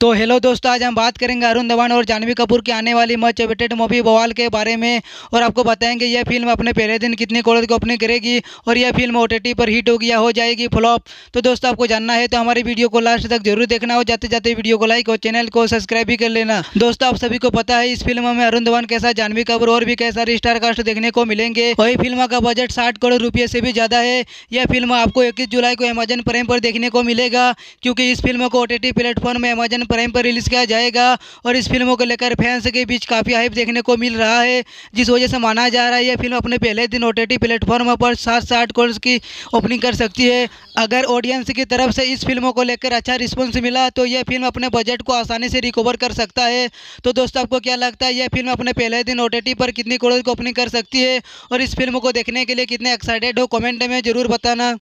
तो हेलो दोस्तों, आज हम बात करेंगे अरुण धवन और जानवी कपूर की आने वाली मच एवेटेड मूवी बवाल के बारे में और आपको बताएँगे यह फ़िल्म अपने पहले दिन कितने करोड़ की ओपनिंग करेगी और यह फ़िल्म ओ पर हिट होगी या हो जाएगी फ्लॉप तो दोस्तों, आपको जानना है तो हमारी वीडियो को लास्ट तक ज़रूर देखना हो जाते जाते वीडियो को लाइक और चैनल को सब्सक्राइब भी कर लेना। दोस्तों, आप सभी को पता है इस फ़िल्म में अरुण धवन के साथ जानवी कपूर और भी कई सारे स्टार कास्ट देखने को मिलेंगे। वही फ़िल्म का बजट साठ करोड़ रुपये से भी ज़्यादा है। यह फ़िल्म आपको इक्कीस जुलाई को अमेजन प्राइम पर देखने को मिलेगा, क्योंकि इस फ़िल्म को ओ प्लेटफॉर्म में अमेजन प्राइम पर रिलीज़ किया जाएगा और इस फ़िल्मों को लेकर फैंस के बीच काफ़ी हाइप देखने को मिल रहा है, जिस वजह से माना जा रहा है यह फ़िल्म अपने पहले दिन ओ प्लेटफॉर्म पर सात से आठ करोड़ की ओपनिंग कर सकती है। अगर ऑडियंस की तरफ़ से इस फ़िल्मों को लेकर अच्छा रिस्पॉन्स मिला तो यह फ़िल्म अपने बजट को आसानी से रिकवर कर सकता है। तो दोस्तों, आपको क्या लगता है, यह फ़िल्म अपने पहले दिन ओ पर कितनी करोड़ की ओपनिंग कर सकती है? और इस फ़िल्म को देखने के लिए कितने एक्साइटेड हो? कॉमेंट में ज़रूर बताना।